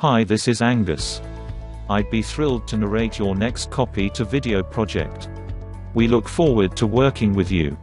Hi this is Angus. I'd be thrilled to narrate your next copy to video project. We look forward to working with you.